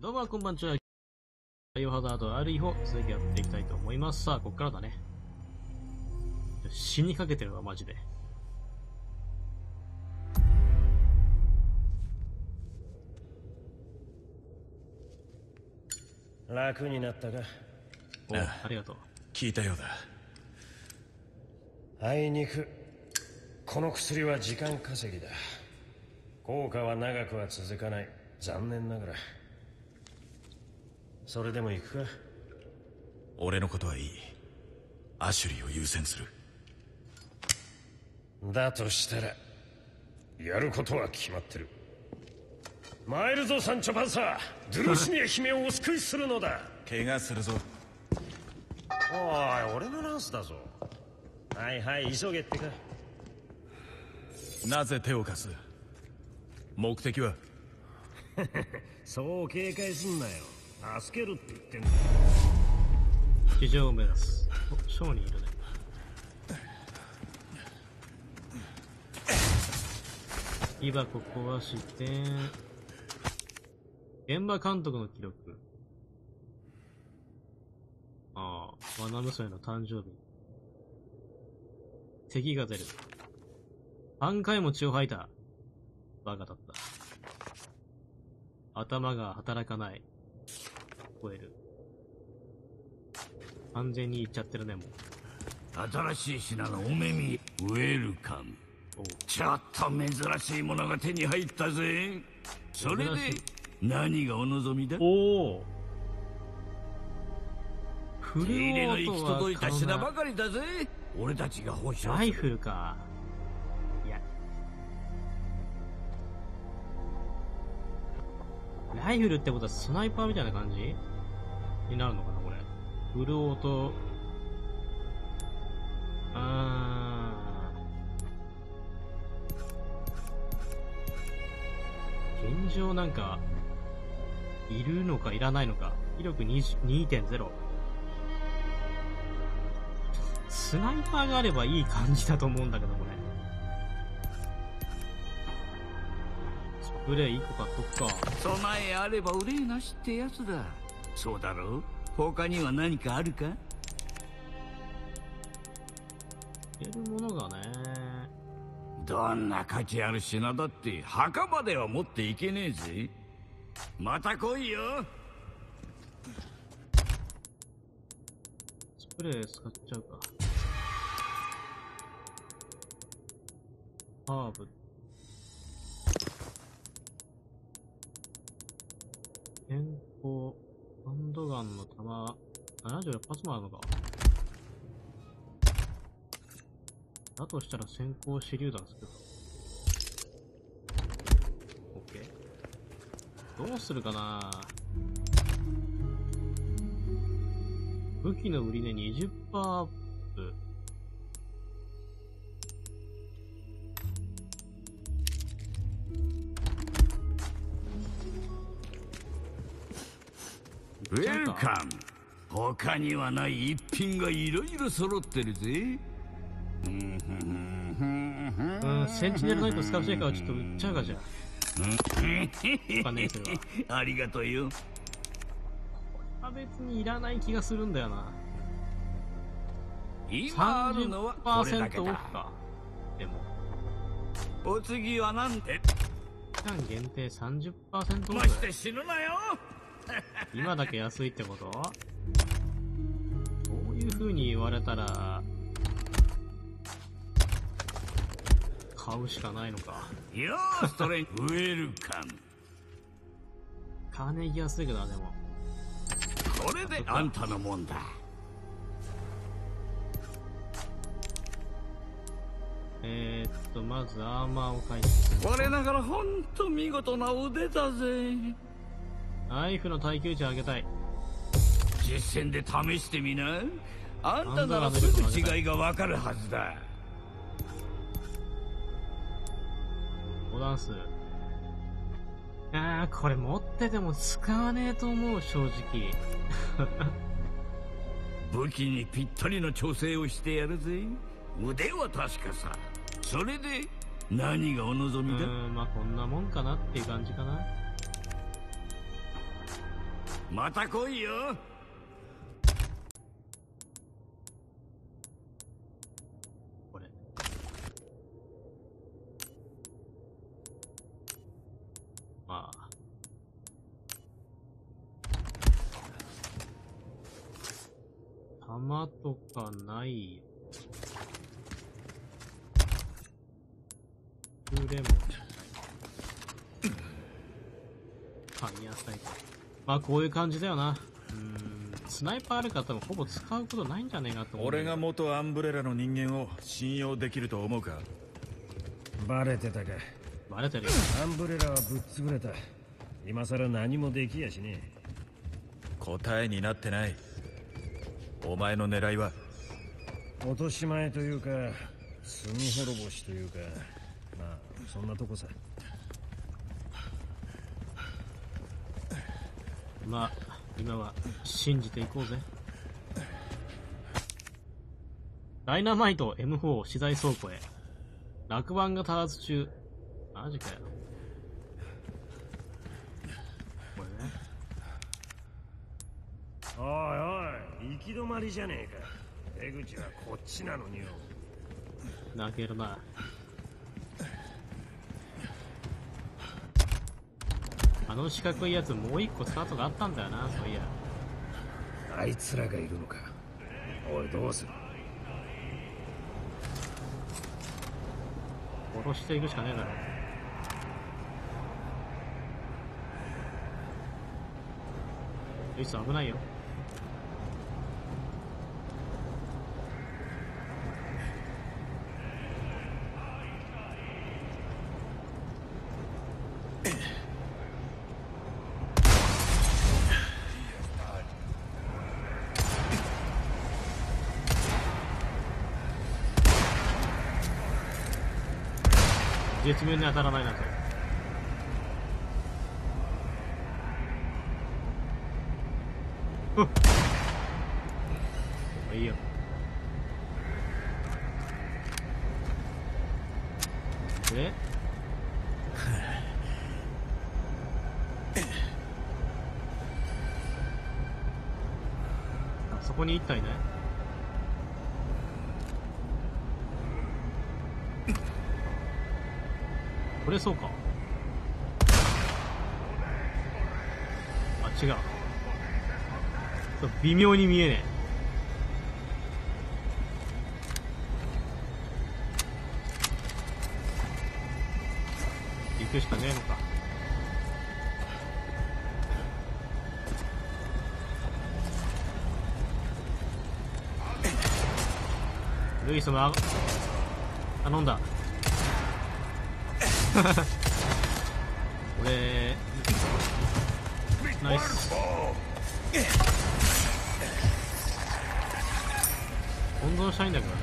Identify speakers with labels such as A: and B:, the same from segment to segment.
A: どうも、こんばんちは。バイオハザード RE を続きやっていきたいと思います。さあ、こっからだね。死にかけてるわ、マジで。
B: 楽になったか？
A: お
C: ああ
A: ありがとう。
C: 聞いたようだ
B: あいにくこの薬は時間稼ぎだ効果は長くは続かない残念ながらそれでも行くか？
C: 俺のことはいい。アシュリーを優先する。
B: だとしたらやることは決まってる。参るぞサンチョパンサードゥルシニア姫をお救いするのだ。
C: 怪我するぞ。
B: おい俺のランスだぞ。はいはい急げってか。
C: なぜ手を貸す？目的は？
B: そう警戒すんなよ助けるって言ってんだ
A: 地上を目指す。お、ショーにいるね。木箱壊して、現場監督の記録。ああ、罠娘の誕生日。敵が出る。3回も血を吐いた。バカだった。頭が働かない。聞こえる。完全にいっちゃってるね、もう。
D: 新しい品のお目見ウェルカムちょっと珍しいものが手に入ったぜ。それで何がお望みだ？
A: おお
D: 手入れの行き届いた品ば
A: 可
D: かりだぜ。俺たちが保証
A: 能なライフルか。ライフルってことはスナイパーみたいな感じ？になるのかな、これ。フルオート。あー。現状なんか、いるのかいらないのか。威力2.0。スナイパーがあればいい感じだと思うんだけど、これ。スプレー1個買っとくか。
D: 備えあれば憂いなしってやつだそうだろう？他には何かあるか？
A: いるものがね。
D: どんな価値ある品だって墓までは持っていけねえぜまた来いよ
A: スプレー使っちゃうか。ハーブ。健康、ハンドガンの弾、76発もあるのか。だとしたら先行手榴弾作るか。オッケー。どうするかな武器の売り値20%アッ
D: ウェルカム他にはない一品がいろいろ揃ってるぜ。
A: うん、センチネルナイト使うせいかはちょっと売っちゃうかじゃあ。
D: ありがとうよ。
A: あ、別にいらない気がするんだよな。
D: 今あるのはこれだけ
A: 30%オフ
D: だ
A: か。でも、
D: お次はなんて
A: 期間限定30%オ
D: まし
A: フ
D: て死ぬなよ
A: 今だけ安いってこと？こういう風に言われたら、買うしかないのか。
D: よーストレンウェルカム
A: 金木安いけどな、でも。
D: これであんたのもんだ
A: えー、っと、まずアーマーを回復。
D: 我ながらほんと見事な腕だぜ
A: ナイフの耐久値上げたい。
D: 実戦で試してみなあんたならすぐ違いがわかるはずだ
A: ボタン数。あー、これ持ってても使わねえと思う、正直。
D: 武器にぴったりの調整をしてやるぜ腕は確かさそれで何がお望
A: う
D: みだ？
A: ーん、まあこんなもんかなっていう感じかな。
D: また来いよ
A: これ。まあ。弾とかない。ブレモン。カニ野菜か。まあこういう感じだよな。うーん。スナイパーある方もほぼ使うことないんじゃねえかと思う。
C: 俺が元アンブレラの人間を信用できると思うか？
B: バレてたか
A: バレてるよ。
B: アンブレラはぶっ潰れた今さら何もできやしね
C: 答えになってないお前の狙いは？
B: え落とし前というか罪滅ぼしというかまあそんなとこさ
A: まあ、今は信じていこうぜ。ダイナマイト M4 資材倉庫へ。落盤が多発中。マジかよ。これね。
B: おいおい行き止まりじゃねえか出口はこっちなのによ
A: 泣けるな。あの四角いやつもう一個スタートがあったんだよな、そういや。
B: あいつらがいるのかおいどうする？
A: 殺していくしかねえだろ。ルイス危ないよ。絶妙に当たらないなと。ふっいいよ。で あそこに一体ね。これそうか。あ、違う。そう微妙に見えねえ。行くしかねえのか。ルイスもあ頼んだ。温存したいんだけどね。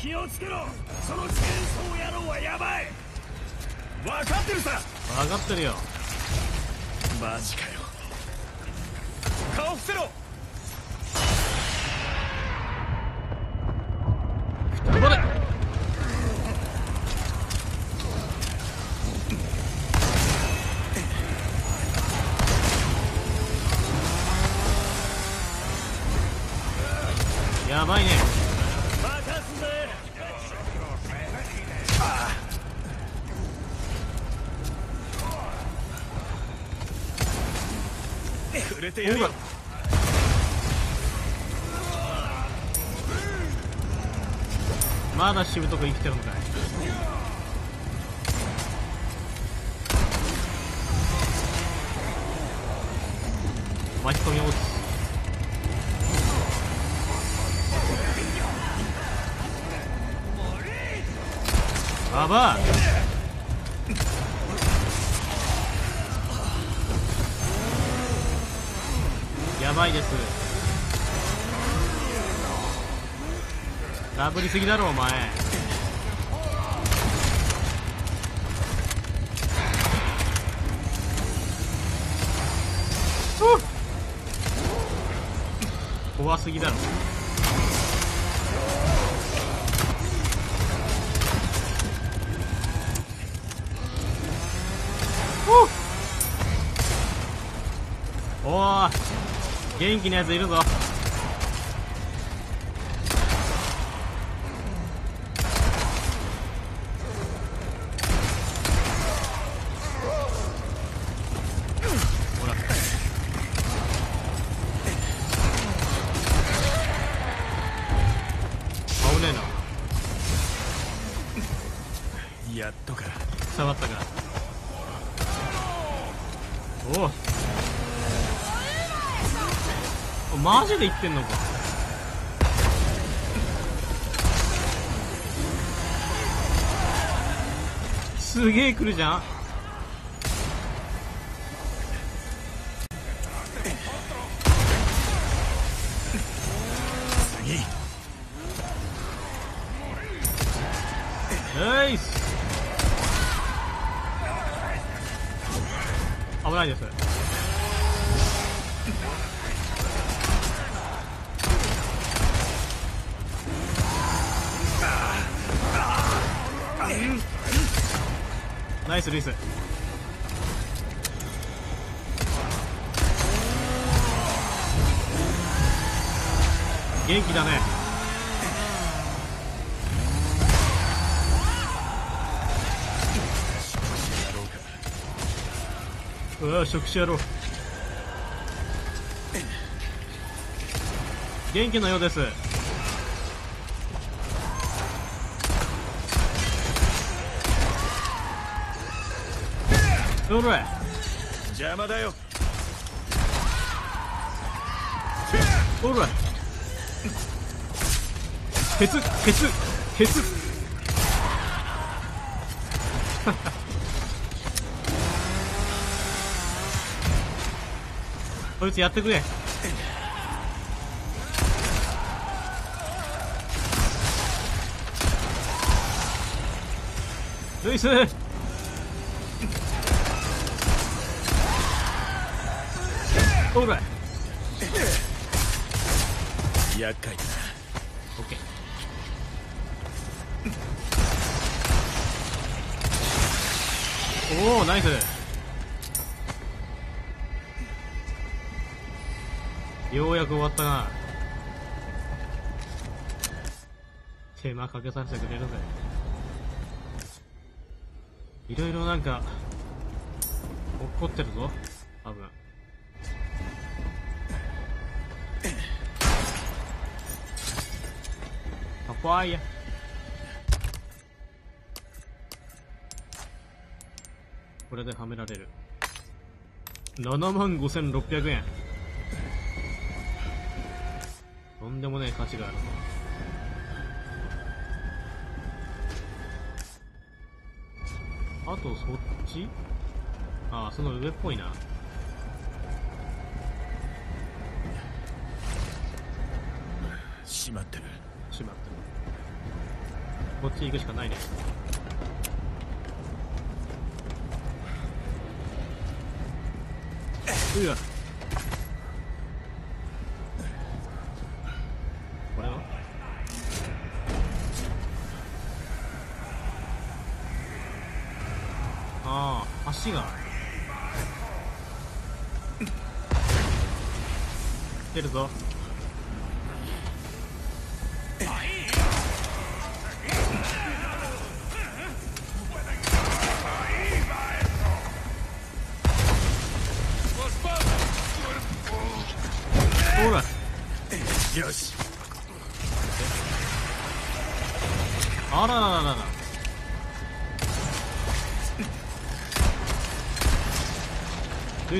B: 気をつけろそのチェーンソー野郎はやばい
C: 分かってるさ
A: 分かってるよ。
C: マジか
A: れ
C: てやるよ
A: まだしぶとく生きてるのかい？やばいです。ダブりすぎだろお前。怖すぎだろ。元気なやついるぞ。で言ってんのか。すげえ来るじゃん。ナイス。危ないです。ナイスルイス。元気だね。うわ食事やろう。元気のようです。おら
C: 邪魔だよ。
A: おらケツケツケツ。こいつやってくれ。ルイスおら
C: 厄介だ
A: オッケーおおナイス。ようやく終わったな。手間かけさせてくれるぜ。いろいろなんか怒ってるぞ。多分パパイヤこれではめられる7万5600円。とんでもねえ価値があるぞあとそっちああその上っぽいな
C: 閉まってる
A: こっち行くしかないね。うわ。これは？ああ橋が。来てるぞ。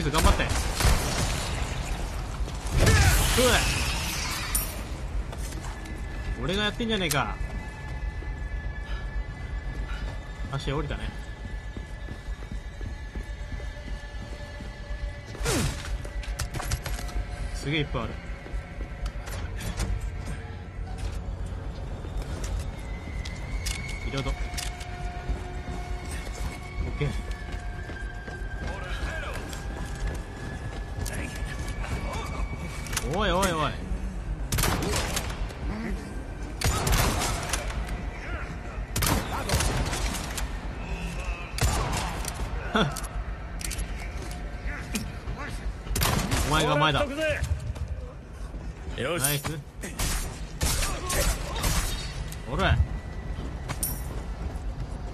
A: ルイス頑張って。俺がやってんじゃねえか。足降りたね。すげえいっぱいある。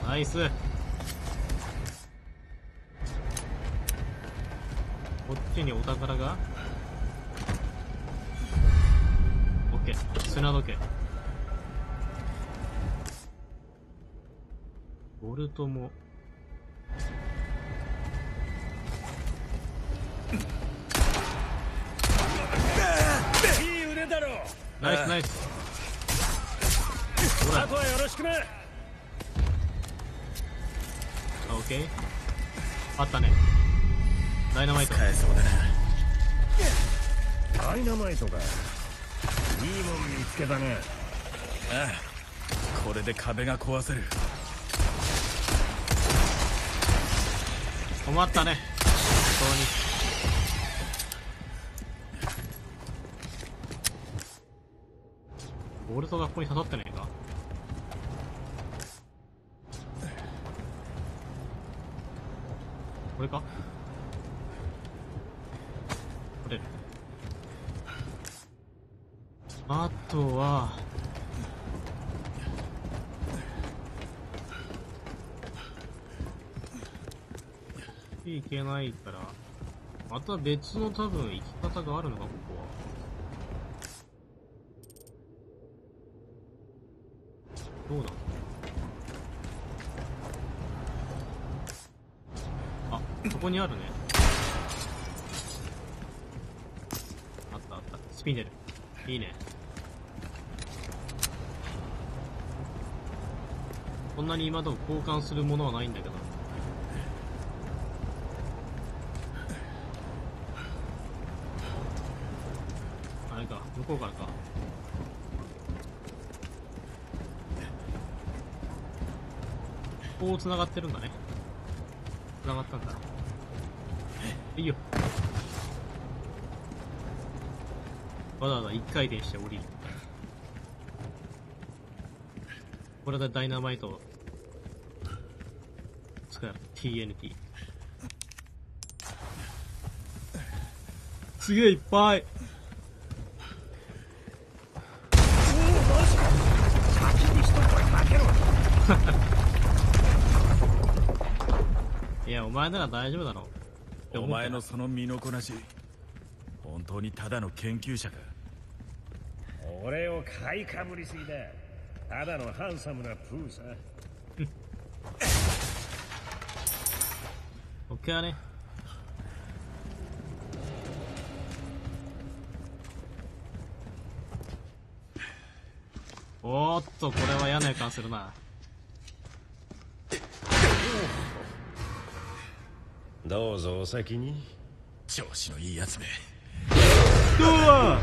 A: ナイスこっちにお宝が？オッケー砂時計。ボルトも。
B: いい腕だろう。
A: ナイスナイスほら。
B: あとはよろしくな
A: ケーあったね。ダイナマイト。
C: 使えそうだな。
B: ダイナマイトか。いいもん見つけたね。
C: ああこれで壁が壊せる。
A: 困ったね。本当に。ボルトがここに刺さってねこれか？取れ。あとはいけないから、また別の多分生き方があるのか、ここは。どうなの、そこにあるね。あったあった。スピネル。いいね。こんなに今でも交換するものはないんだけど。あれか、向こうからか。こう繋がってるんだね。繋がったんだ。いいよ。わざわざ一回転して降りる。これでダイナマイト使う TNT。すげえいっぱい いや、お前なら大丈夫だろ。
C: お前のその身のこなし本当にただの研究者か？
B: 俺を買いかぶりすぎだただのハンサムなプーさ
A: オッケーだね。おーっと、これは嫌な予感するな。
B: どうぞお先に。
C: 調子のいいやつめ
A: うわ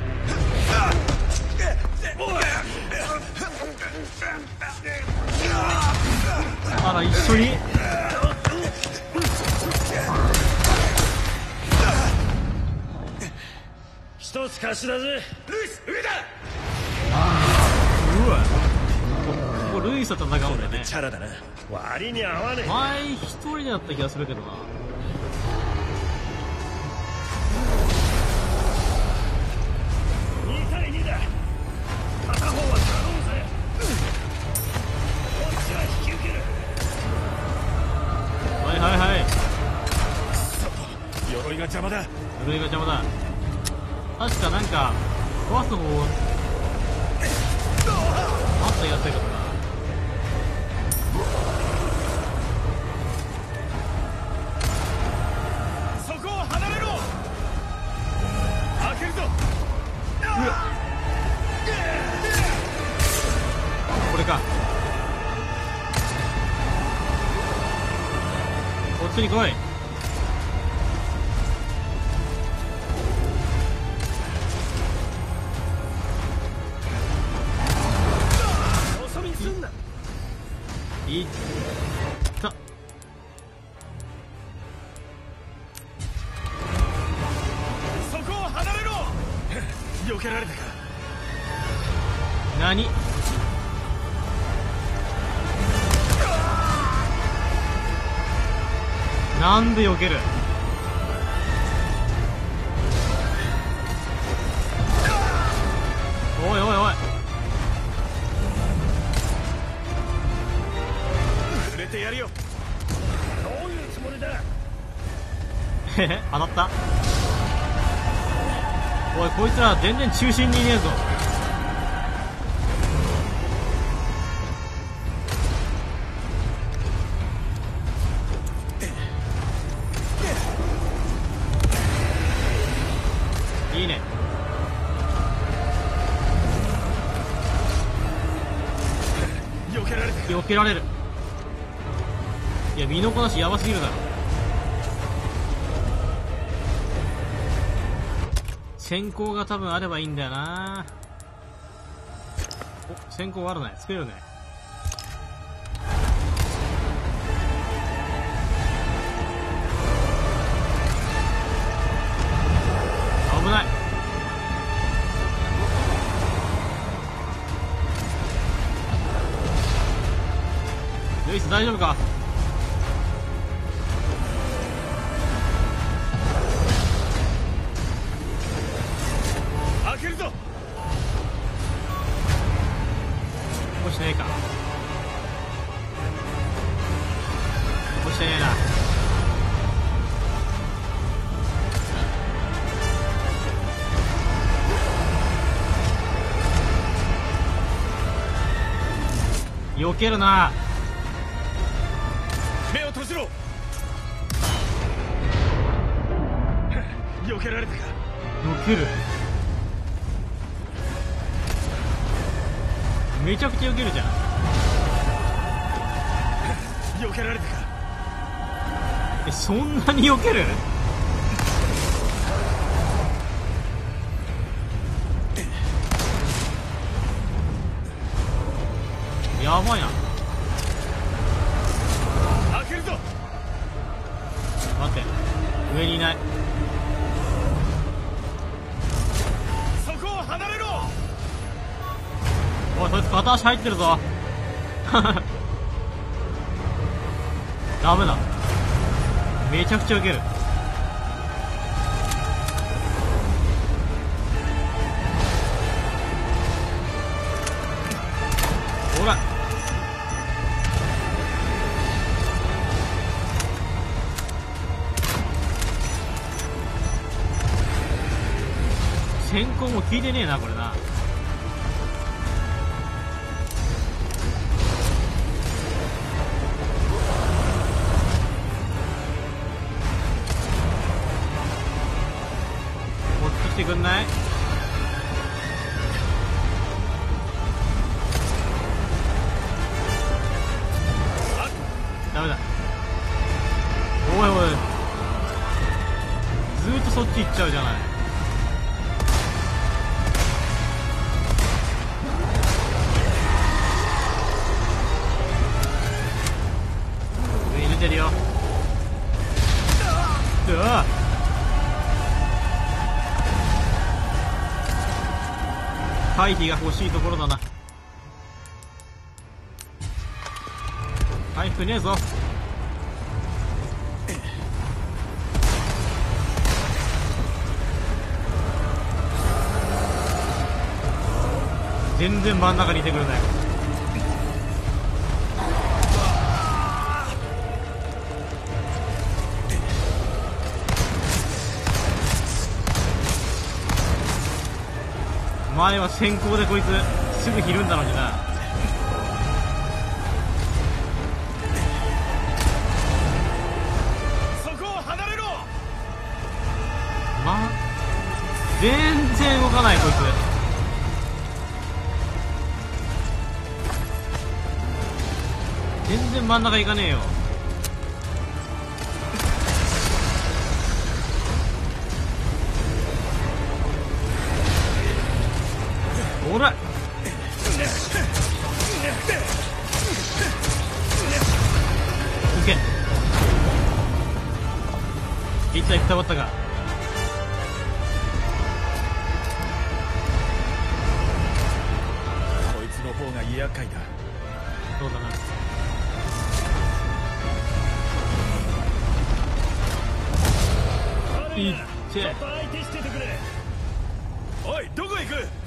A: あら、一緒に？
B: 一つ貸しだぜルイス上だ！
A: うわ。ここルイスと戦うんだね。
C: チャラだな。
B: 割に合わねえ。
A: 前一人だった気がするけどな。かなんか、壊す方法、あったやつだけどな。
C: そこを離れろ開けるぞ
A: これか。こっちに来い。全然中心にいねえぞ。いいね。
C: 避けられた
A: 避けられる先行が多分あればいいんだよな。お先行あるね。スペルね。危ない。ルイス大丈夫か？
C: ける
A: な。
C: 目を閉じろ。避けられたか。
A: 避ける。めちゃくちゃ避けるじゃん。
C: 避けられたか。
A: えそんなに避ける？待って。上にいない。
C: そこを離れろ！
A: おいそいつ片足入ってるぞ。ダメだ。めちゃくちゃ受ける先行も効いてねえなこれな。こっち来てくんない？回避が欲しいところだな。回復ねえぞ。全然真ん中にいてくれない。前は先行でこいつすぐひるんだのにな。
C: そこを離れろ！
A: まあ全然動かないこいつ。全然真ん中行かねえよ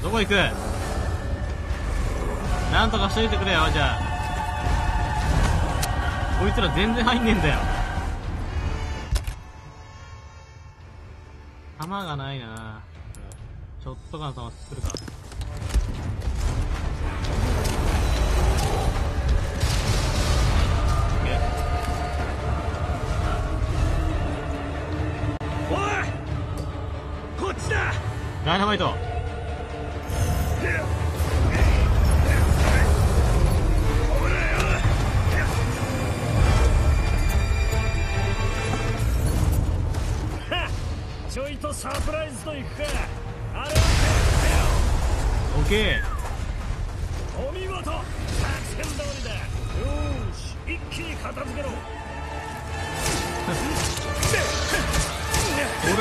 C: どこ行く？
A: なんとかしといてくれよじゃあ。こいつら全然入んねえんだよ。弾がないな。ショットガン弾作るか。
B: おいこっちだ。
A: ダイナマイトオッケー
B: お見事。作戦通りだ。よーし。一気に片付けろ。
A: ほ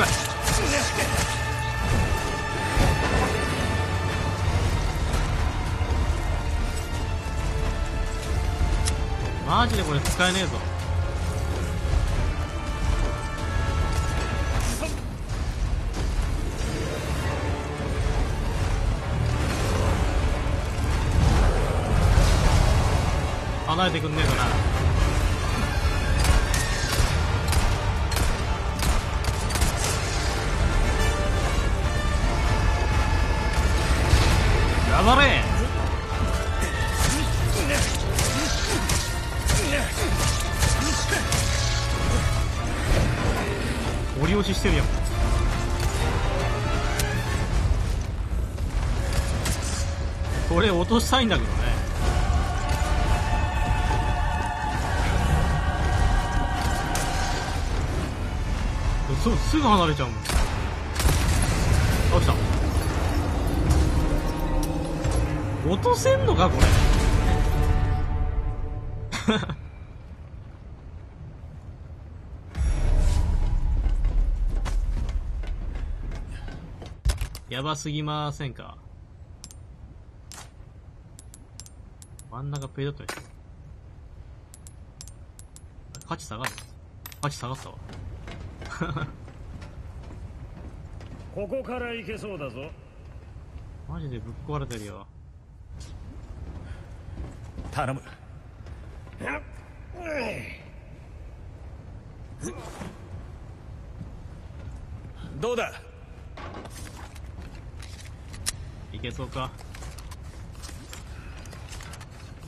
A: ら。マジでこれ使えねえぞ離れてくんねえかな。やばれ。折り押ししてるやん。これ落としたいんだけど。そうすぐ離れちゃうもん。あ来た。落とせんのかこれ。やばすぎませんか。真ん中ペイドットにしよう価値下がる。価値下がったわ。
B: ここから行けそうだぞ。
A: マジでぶっ壊れてるよ。
C: 頼む。どうだ？
A: いけそうか？
B: よ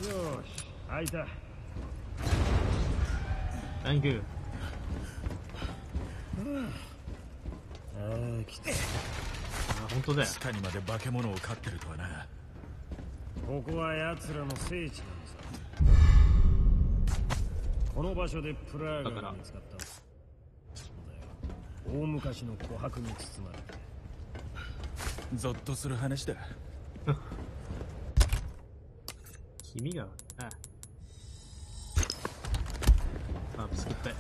B: ーし開いた。
A: 何食う
B: ああ来た。
A: あ本当だよ
C: 地下にまで化け物を飼ってるとはな
B: ここは奴らの聖地なんさこの場所でプラーガが見つかったそうだよ大昔の琥珀に包まれて
C: ゾッとする話だ
A: 君が？ああ。あ作って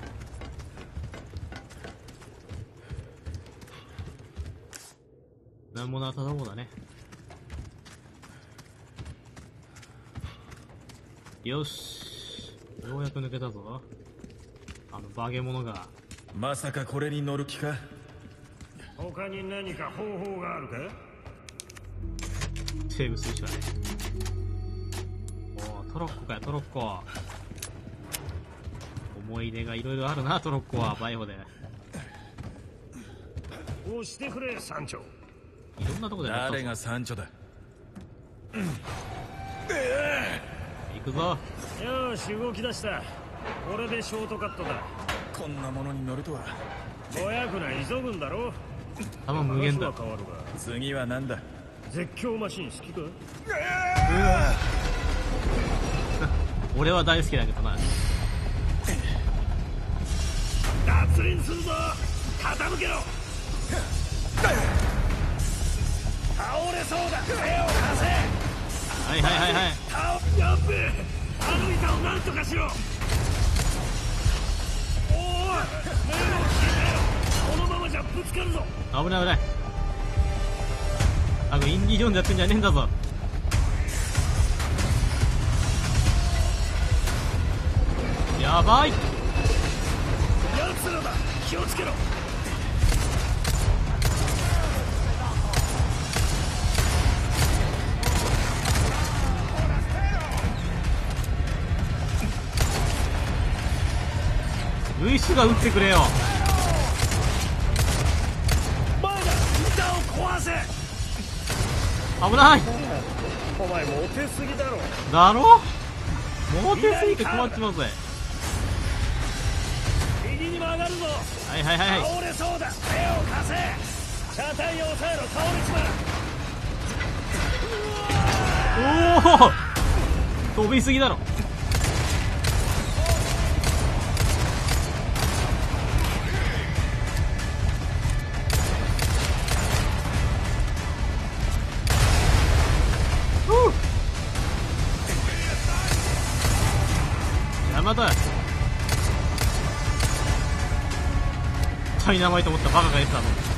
A: なんもなさそうだね。よし。ようやく抜けたぞ。あの化け物が。
C: まさかこれに乗る気か？
B: 他に何か方法があるか？
A: セーブするしかね。おおトロッコかよトロッコ。思い出がいろいろあるなトロッコはバイオで。
B: 押してくれ山頂
A: いろんなとこで
C: 誰がサンチョだ？
A: 行くぞ。
B: よーし動き出した。これでショートカットだ。
C: こんなものに乗るとは。
B: ぼやくな急ぐんだろ。
A: 弾無限だ。
C: 次は何だ？
B: 絶叫マシン好きか？
A: 俺は大好きだけどな。
B: 脱輪するぞ。傾けろ倒れそうだ。手を貸せ。
A: はいはいはいはい。
B: 倒やっべえあの板を何とかしろ。おい目をよ。このままじゃぶつかるぞ。
A: 危ない危ない。あのインディ・ジョーンズやってんじゃねえんだぞ。やばい。
B: 奴らだ。気をつけろ
A: ルイスが撃ってくれよ。
B: 前だ板を壊せ。
A: 危ない。
B: お前モテすぎだろ。
A: だろ？モテすぎて困っちまうぜ。
B: 右に曲がるぞ。
A: はいはいはいはい。
B: 倒れそうだ。手を貸せ。車体を抑えろ。倒れちまう。
A: おお飛びすぎだろ名前と思ったバカが言ってたの。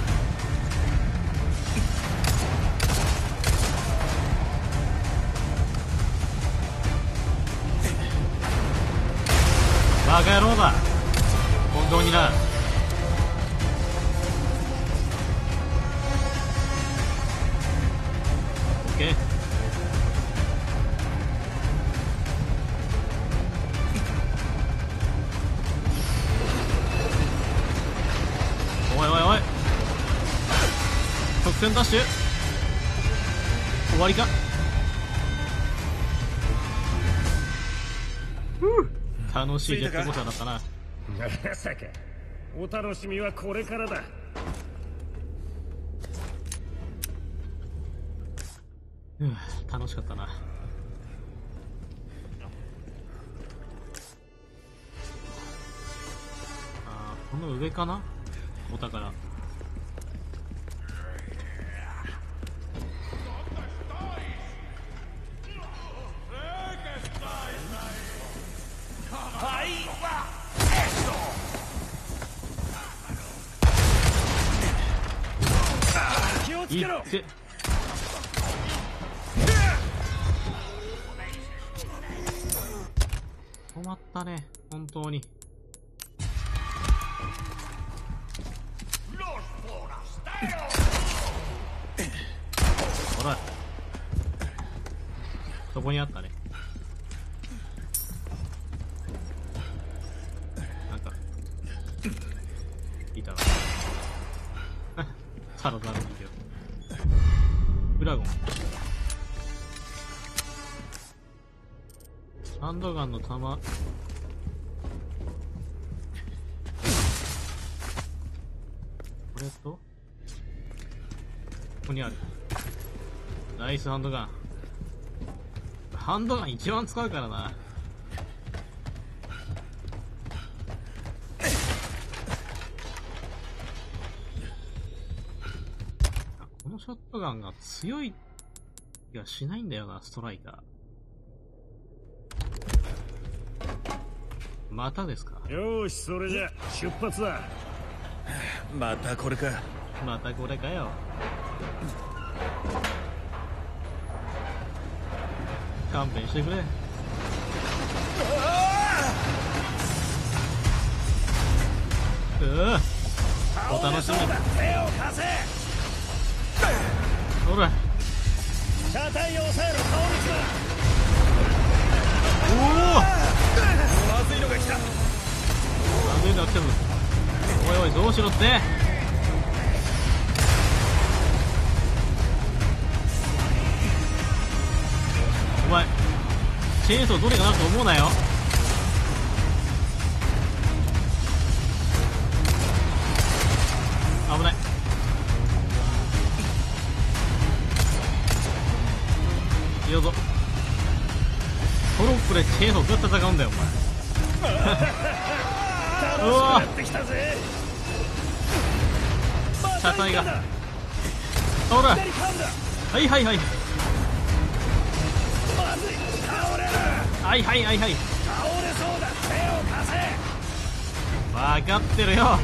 A: ダッシュ。終わりか？楽しいジェットコースターだったな。
B: まさかお楽しみはこれからだ。
A: ふ う楽しかったな。あーこの上かな？お宝いって止まったね本当に。ほらそこにあったね。なんかいたな。サラガンの弾これと？ここにある。ナイスハンドガン。ハンドガン一番使うからな。このショットガンが強い気がしないんだよな、ストライカー。またですか？
B: よーしそれじゃ出発だ
C: またこれか
A: またこれかよ。勘弁してくれ。うぅお楽しみに。
B: 手を貸せ
A: ほら。
B: 車体を抑えろ倒れちま
A: おお
C: のが来た
A: なんでだっても。おいおい、どうしろって。お前、チェーンソーどれかなと思うなよ。はいはい。はい
B: まずい倒れる
A: はいはいはい。はい
B: 倒れそうだ。手を貸
A: 分かってるよ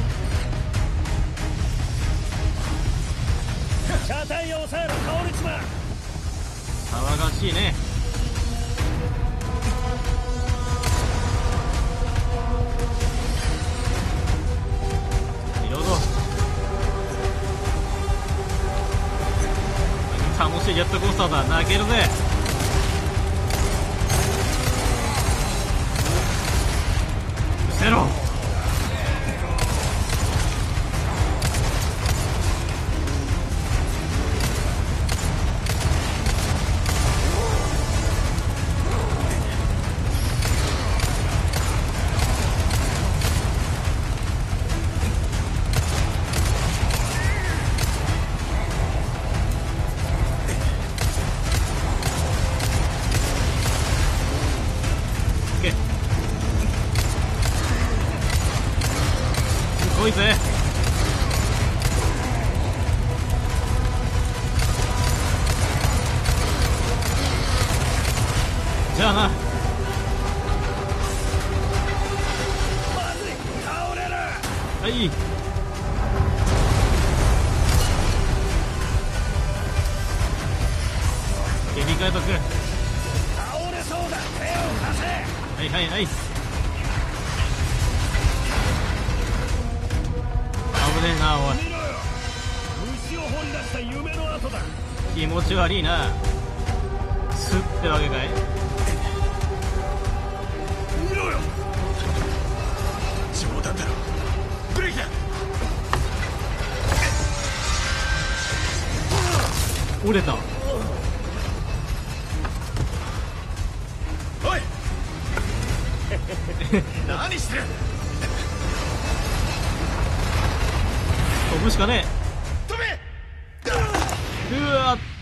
A: ジェットコースターだ。泣けるぜ。すってわけかい？
B: 見ろよ。
C: 冗談だろ。ブレーキだ。
A: 折れた。
C: おい。何してる。
A: 飛ぶしかね
C: 飛べ。
A: えうわうわ
C: ルイス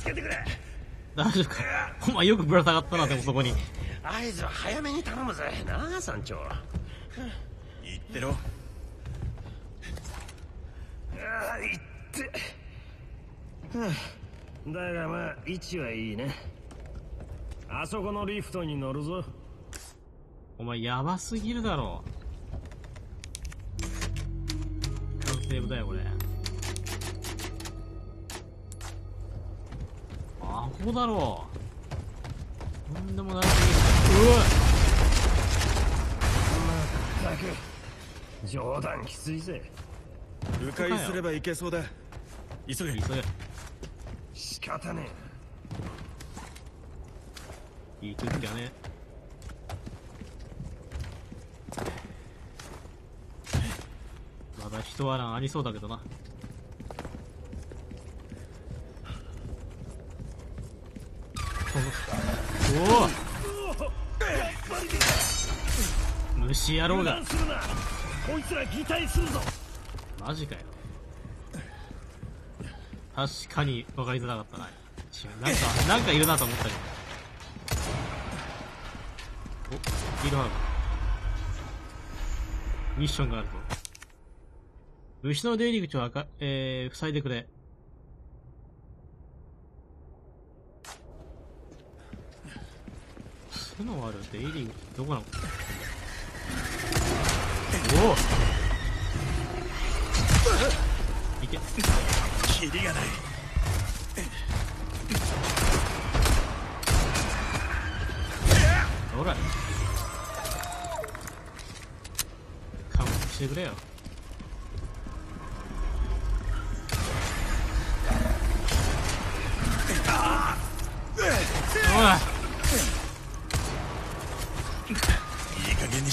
B: 助けてくれ。
A: 大丈夫かお前よくぶら下がったなでもそこに。
B: 合図は早めに頼むぜ。なあ山頂。あ
C: 言ってろ。
B: あいって。はあだがまあ位置はいいね。あそこのリフトに乗るぞ。
A: お前やばすぎるだろ。完成部だよこれアホだろとんでもないすぎるうわ。
B: まったく冗談きついぜ。
C: 迂回すれば行けそうだ。急げ
A: 急げ。
B: 仕方ね
A: いい空気だね。まだ人はなありそうだけどなおお虫野
B: え
A: 郎が
B: こいつら擬態するぞ。
A: マジかよ。確かに分かりづらかったな。なんかなんかいるなと思ったけど。おいるはず。ミッションがあるぞ。牛の出入り口をあか、えー、塞いでくれ角ある出入り口どこなの？おお。いけ。
C: キリがない。
A: ほら。勘弁してくれよ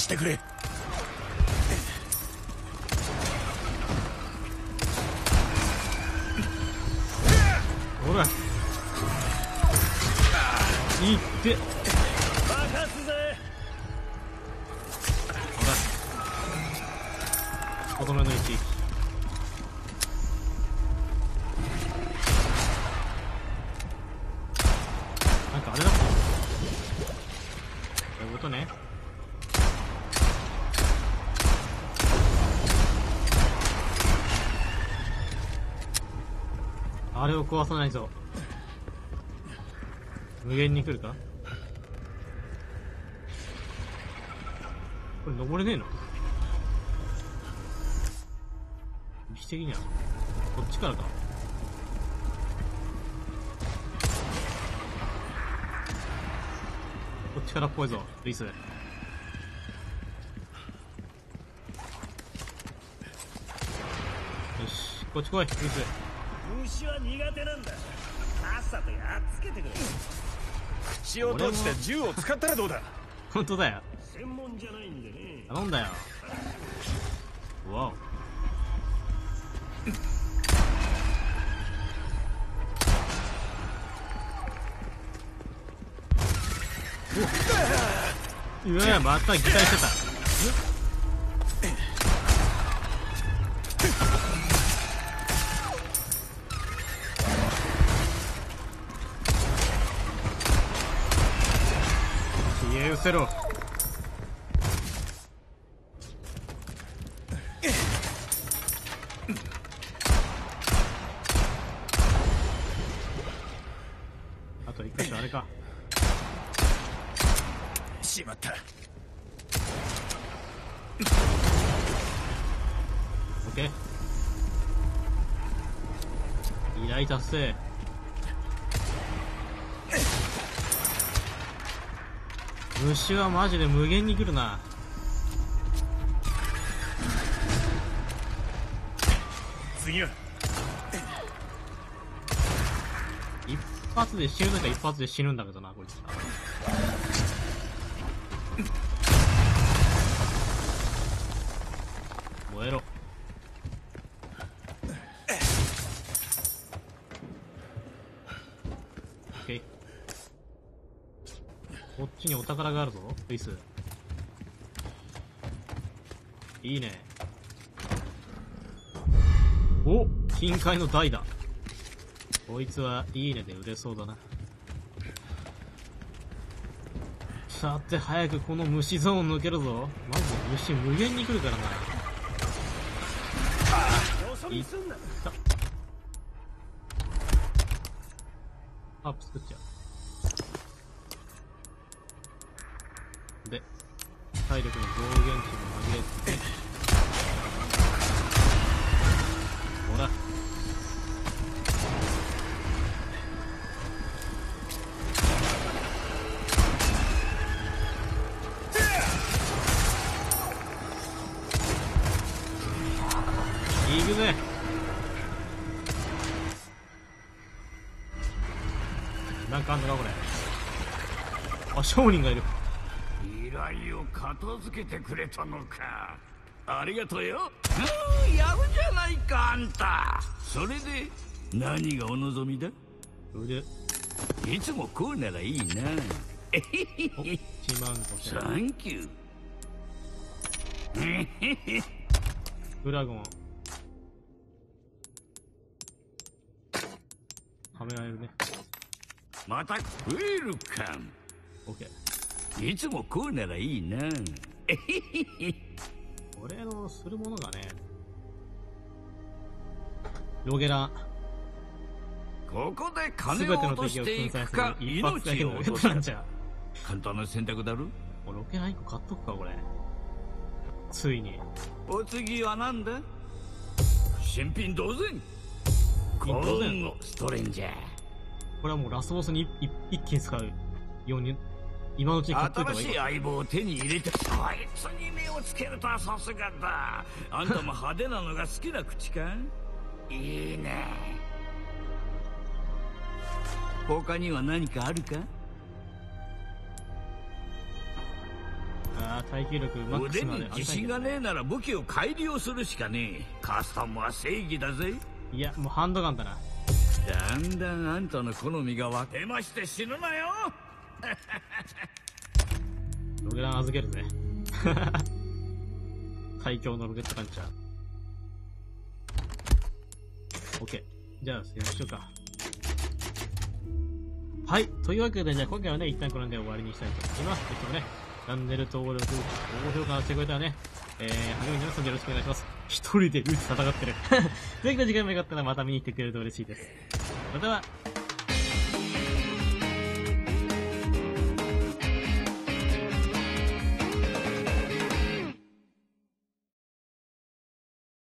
C: してくれ。
A: ほら。いって。
B: 任すぜ
A: ほら。とどめの位置壊さないぞ。無限に来るか？これ登れねえの？位置的には。こっちからか。こっちからっぽいぞリス。よしこっち来いリス。
B: 虫は苦手なんだ。さっさとやっつけてくれ。
C: 口を閉じて銃を使ったらどうだ？
A: 本当だよ。
B: 専門じゃないんでね。
A: 頼んだよ。わおうわ。また擬態してたせろあと一箇所あれか。
C: しまった。
A: OK。依頼達成。虫はマジで無限に来るな。
C: 次は
A: 一発で死ぬのか一発で死ぬんだけどな、イス。いいね。お金塊の台だ。こいつはいいねで売れそうだな。さて、早くこの虫ゾーン抜けるぞ。マジで虫無限に来るからな。
B: よそ見すんな
A: アップ作っちゃう。体力の増減値も上げて、ほら。行くぜなんかあんのかこれ。あ商人がいる。
D: 片付けてくれたのか。ありがとうよ。うんやるじゃないかあんた。それで何がお望みだ？
A: 腕。
D: いつもこうならいいな。えへへ
A: お
D: へ
A: 1万5000
D: サンキュー。えへへ
A: ドラゴン。はめられるね。
D: またウェルカム
A: オッケー
D: いつもこうならいいな。えへへへ
A: 俺のするものがねロゲラ。
D: ここで金を落としていくか命を
A: の
D: 落とすか簡単な選択だろ？
A: うロケラ1個買っとくかこれ。ついに。
D: お次は何だ？新品同然。今後ストレンジャー。
A: これはもうラスボスに一一気に使うように今のうちに買っといた
D: 新しい相棒を手に入れてそいつに目をつけるとはさすがだ。あんたも派手なのが好きな口か？いいね。他には何かあるか？
A: ああ耐久力マック
D: 腕
A: スまで。
D: に自信がねえなら武器を改良するしかねえ。カスタムは正義だぜ。
A: いやもうハンドガンだな。
D: だんだんあんたの好みが分けまして死ぬなよ
A: ロケラン預けるぜ 最強のロケットランチャー OK じゃあやりましょうかはい。というわけで、じゃあ今回はね、一旦これで終わりにしたいと思います。ぜひともね、チャンネル登録、高評価してくれたらね、えー、励みになりますのでよろしくお願いします。一人でルーツ戦ってる。ぜひと次回もよかったらまた見に来てくれると嬉しいです。または、